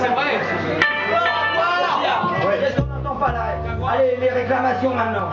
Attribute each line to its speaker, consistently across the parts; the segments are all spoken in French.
Speaker 1: c'est vrai. Voilà. Ouais. Allez, les réclamations maintenant.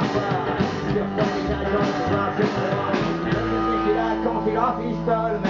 Speaker 1: Sur scène, les avions, les bras, les bras, les bras, les bras, les bras, les bras,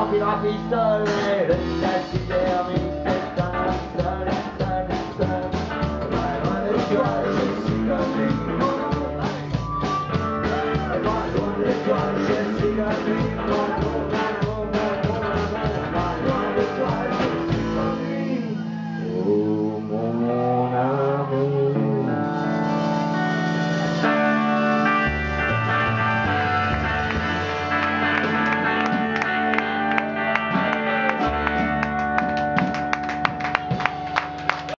Speaker 1: envie de rappeler seul, la super